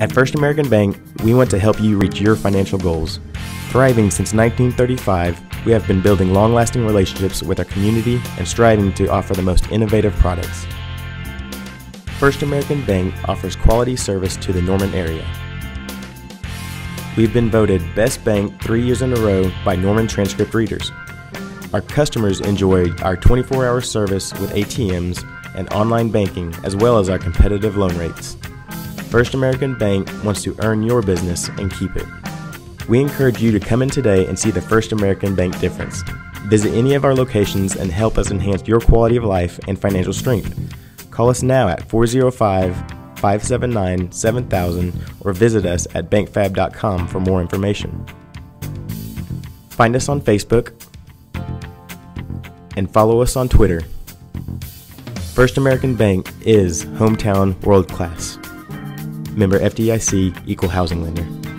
At First American Bank, we want to help you reach your financial goals. Thriving since 1935, we have been building long lasting relationships with our community and striving to offer the most innovative products. First American Bank offers quality service to the Norman area. We've been voted Best Bank three years in a row by Norman Transcript readers. Our customers enjoy our 24 hour service with ATMs and online banking, as well as our competitive loan rates. First American Bank wants to earn your business and keep it. We encourage you to come in today and see the First American Bank difference. Visit any of our locations and help us enhance your quality of life and financial strength. Call us now at 405 579 7000 or visit us at bankfab.com for more information. Find us on Facebook and follow us on Twitter. First American Bank is hometown world class. Member FDIC Equal Housing Lender.